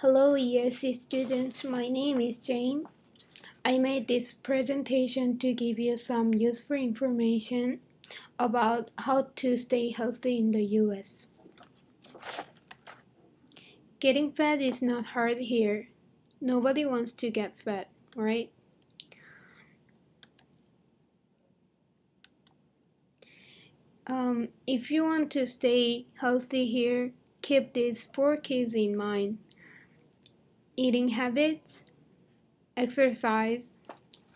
Hello ESC students, my name is Jane. I made this presentation to give you some useful information about how to stay healthy in the US. Getting fat is not hard here. Nobody wants to get fat, right? Um, if you want to stay healthy here, keep these four keys in mind eating habits, exercise,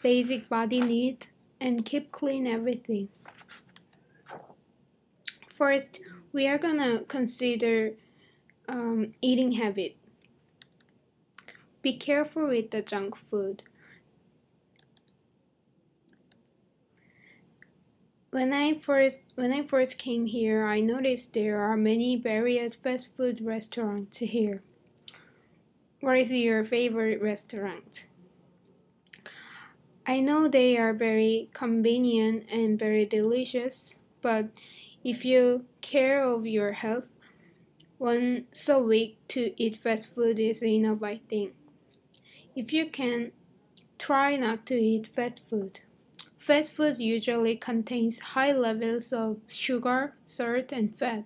basic body needs, and keep clean everything. First, we are gonna consider um, eating habit. Be careful with the junk food. When I first when I first came here, I noticed there are many various fast food restaurants here. What is your favorite restaurant? I know they are very convenient and very delicious, but if you care of your health, once a week to eat fast food is enough, I think. If you can, try not to eat fast food. Fast food usually contains high levels of sugar, salt, and fat.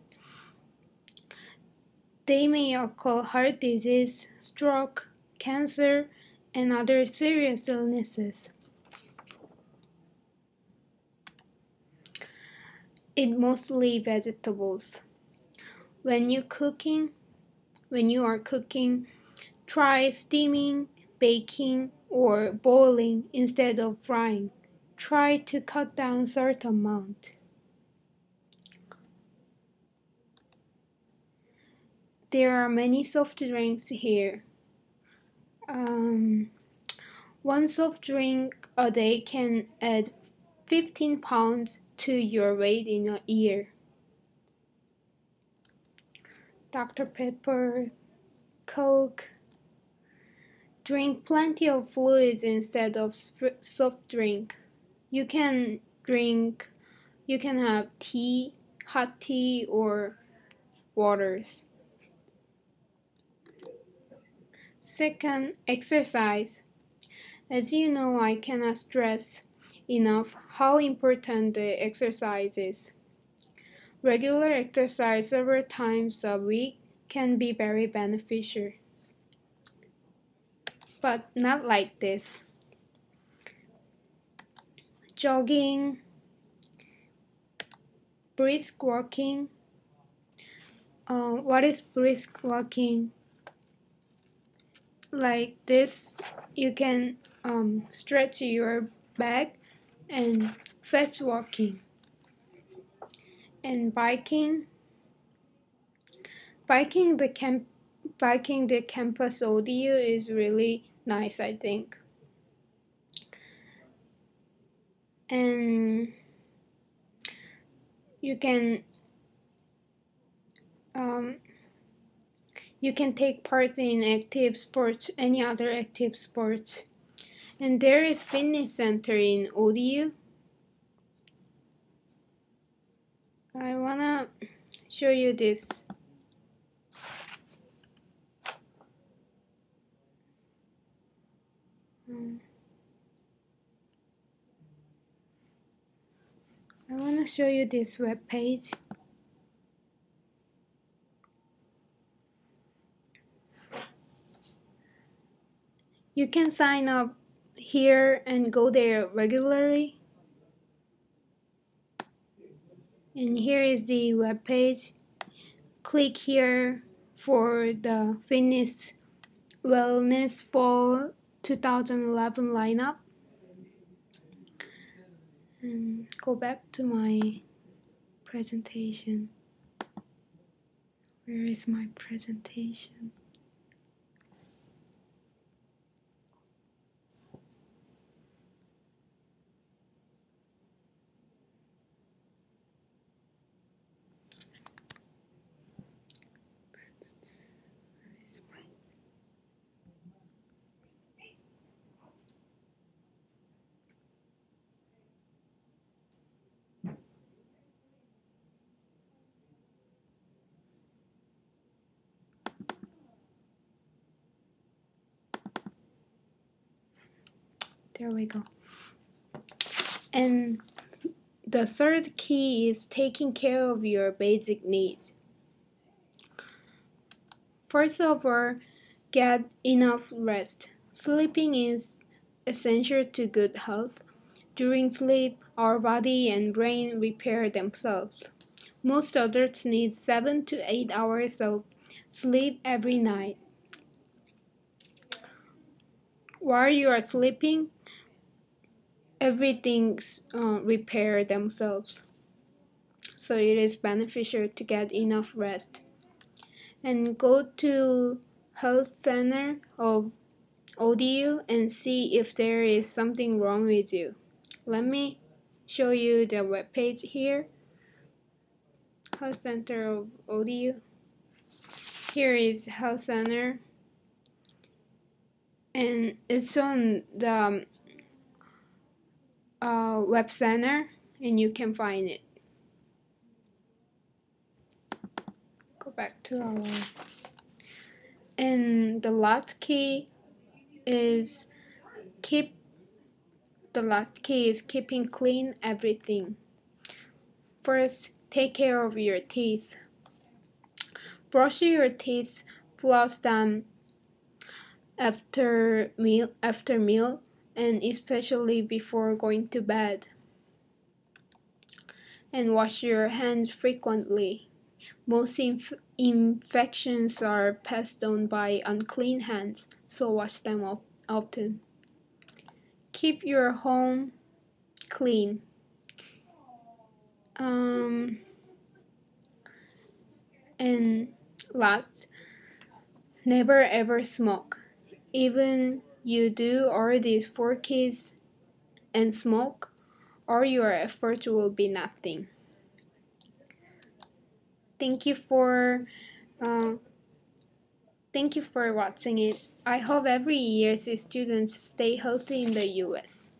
They may occur heart disease, stroke, cancer, and other serious illnesses. Eat mostly vegetables. When you cooking, when you are cooking, try steaming, baking, or boiling instead of frying. Try to cut down salt amount. There are many soft drinks here. Um, one soft drink a day can add 15 pounds to your weight in a year. Dr. Pepper, Coke. Drink plenty of fluids instead of soft drink. You can drink, you can have tea, hot tea, or waters. Second, exercise. As you know, I cannot stress enough how important the exercise is. Regular exercise several times a week can be very beneficial. But not like this. Jogging, brisk walking. Uh, what is brisk walking? Like this you can um, stretch your back and fast walking. And biking biking the camp biking the campus audio is really nice i think. And you can um, you can take part in active sports, any other active sports. And there is fitness center in ODU. I wanna show you this. I wanna show you this web page. You can sign up here and go there regularly. And here is the web page. Click here for the Fitness Wellness Fall 2011 lineup. And go back to my presentation. Where is my presentation? There we go. And the third key is taking care of your basic needs. First of all, get enough rest. Sleeping is essential to good health. During sleep, our body and brain repair themselves. Most adults need 7 to 8 hours of sleep every night. While you are sleeping, everything's uh, repair themselves. So it is beneficial to get enough rest. And go to health center of ODU and see if there is something wrong with you. Let me show you the web page here. Health Center of ODU. Here is Health Center. And it's on the um, uh, web center and you can find it. Go back to our and the last key is keep the last key is keeping clean everything. First, take care of your teeth. Brush your teeth, floss them after meal after meal and especially before going to bed. And wash your hands frequently. Most inf infections are passed on by unclean hands, so wash them often. Keep your home clean. Um, and last, never ever smoke. Even you do all these four keys and smoke, all your effort will be nothing. Thank you for uh, thank you for watching it. I hope every year students stay healthy in the US.